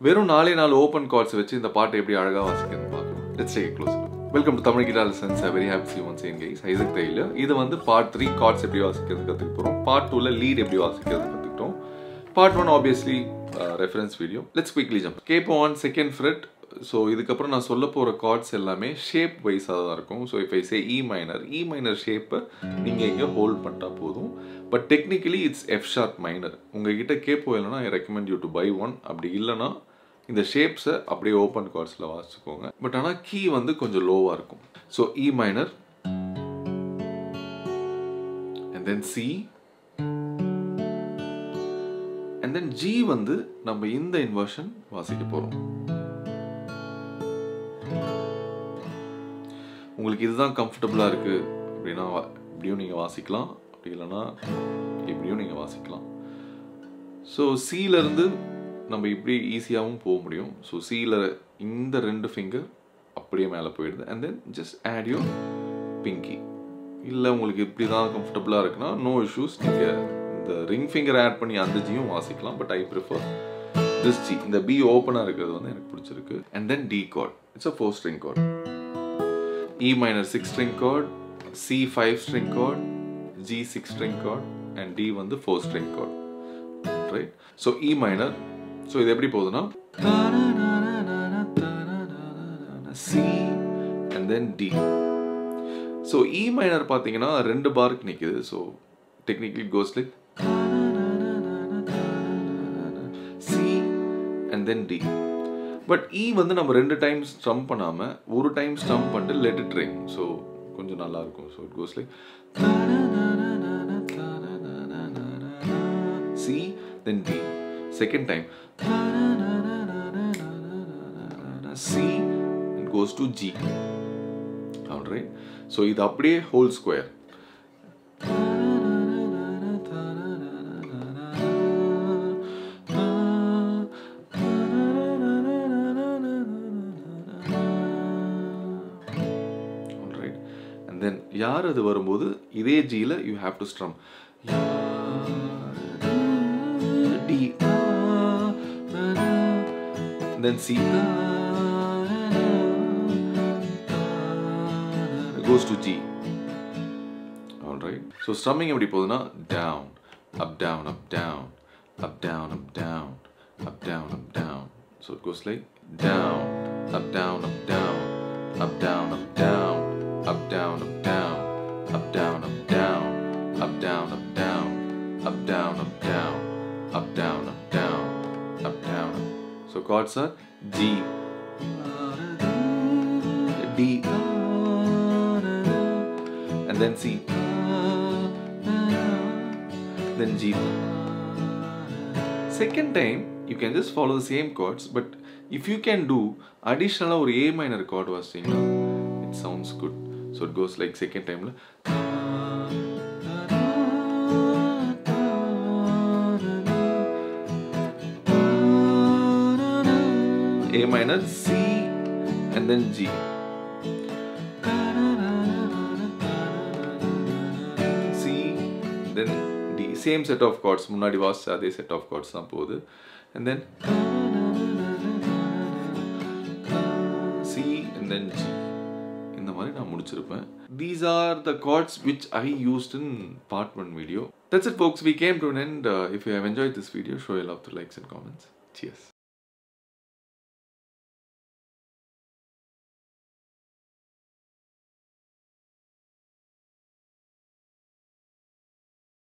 வெறும் நாலே நாலு ஓப்பன் கார்ட்ஸ் வச்சு இந்த பாட்டை எப்படி அழகாக வாசிக்கிறதுன்னு பார்க்கலாம் let's take close welcome to Tamil guitar sense very happy C ஒன் சேன் கைஸ் ஐசக் தையில் இது வந்து பார்ட் த்ரீ கார்ட்ஸ் எப்படி வாசிக்கிறது கற்றுக்க போகிறோம் பார்ட் டூவில் லீட் எப்படி வாசிக்கிறது கற்றுக்கிட்டோம் part one obviously reference video let's quickly jump capo one second fret so இதுக்கப்புறம் நான் சொல்ல போகிற கார்ட்ஸ் எல்லாமே ஷேப் வைஸாக தான் இருக்கும். ஸோ இப்போ ஐ இ மைனர் இ மைனர் ஷேப்பை நீங்கள் இங்கே ஹோல்ட் பண்ணிட்டா போதும். But technically it's F sharp minor உங்ககிட்ட கேப்போ இல்லைனா I recommend you to buy one அப்படி இல்லைனா இந்த ஷேப்ஸை அப்படியே ஓப்பன் கார்ட்ஸில் வாசிச்சுக்கோங்க. பட் ஆனால் கீ வந்து கொஞ்சம் லோவாக இருக்கும். So E minor and then C and then G வந்து நம்ம இந்த இன்வர்ஷன் வாசிக்க போகிறோம் உங்களுக்கு இதுதான் கம்ஃபர்டபுளாக இருக்குது அப்படின்னா இப்படியும் நீங்கள் வாசிக்கலாம். அப்படி இல்லைன்னா இப்படியும் நீங்கள் வாசிக்கலாம். ஸோ சீலேருந்து நம்ம இப்படி ஈஸியாகவும் போக முடியும். ஸோ சீல இந்த ரெண்டு ஃபிங்கர் அப்படியே மேலே போயிடுது. And then just add you pinky இல்லை உங்களுக்கு இப்படி தான் கம்ஃபர்டபுளாக இருக்குன்னா நோ இஷ்யூஸ் நீங்கள் இந்த ரிங் ஃபிங்கர் ஆட் பண்ணி அந்த ஜியும் வாசிக்கலாம். But I prefer this G இந்த பி ஓப்பனாக இருக்கிறது வந்து எனக்கு பிடிச்சிருக்கு. And then D chord it's a four string chord E minor six string chord C five string chord G six string chord and D வந்து four string chord right so E minor so இது எப்படி போகுதுன்னா? C and then D so E minor பார்த்தீங்கன்னா ரெண்டு பார்க்கு நிற்குது so technically goes like C and then D but E வந்து நம்ம ரெண்டு டைம் ஸ்ட்ரம் பண்ணாமல் ஒரு டைம் ஸ்ட்ரம் பண்ணிட்டு லெட் இட் ரிங் ஸோ கொஞ்சம் நல்லா இருக்கும். So it goes like C then D Second time. C and goes to G. Alright. So இது அப்படியே whole square. யார் அது வரும்போது இதே ஜியில் you have to strum Then C goes to G. Alright. So strumming எப்படி போகுதுன்னா down, up, down, up, down, up, down, up, down, up, down, up, down. So it goes like down, up, down, up, down, up, down, up, down, up, down, up, down, up, down, up, down, up, down, up, down, up, down, up, down, up, down, up, down, up, down. so chords are G, D, and then C, then G. Second time, you can just follow the same chords, but if you can do additional or A minor chord was it sounds good. So it goes like second time. A minor, C, and then G. C, then D. Same set of chords. முன்னாடி was அதே set of chords தான் போகுது. And then C and then G. இந்த மாதிரி நான் முடிச்சிருப்பேன் these are the chords which I used in part one video that's it folks we came to and if you have enjoy this video show you love to likes comments Cheers.